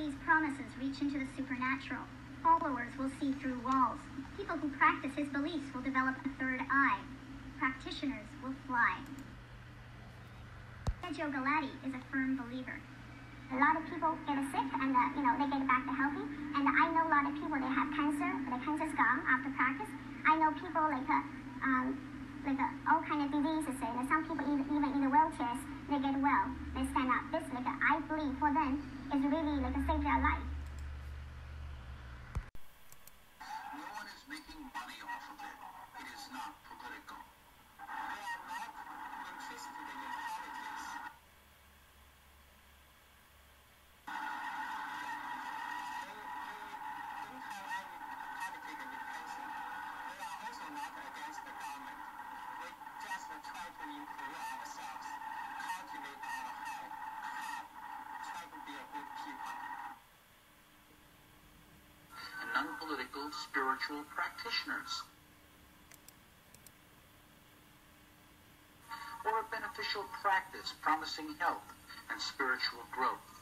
Li's promises reach into the supernatural. Followers will see through walls. People who practice his beliefs will develop a third eye. Practitioners will fly. Joe Galati is a firm believer. A lot of people get sick and uh, you know they get back to healthy. And I know a lot of people they have cancer, but the cancer's gone after practice. I know people like uh, um, like uh, all kind of diseases. Some people even, even in the wheelchairs they get well. They stand up. This like I believe for them is really like a save non-political spiritual practitioners. Or a beneficial practice promising health and spiritual growth.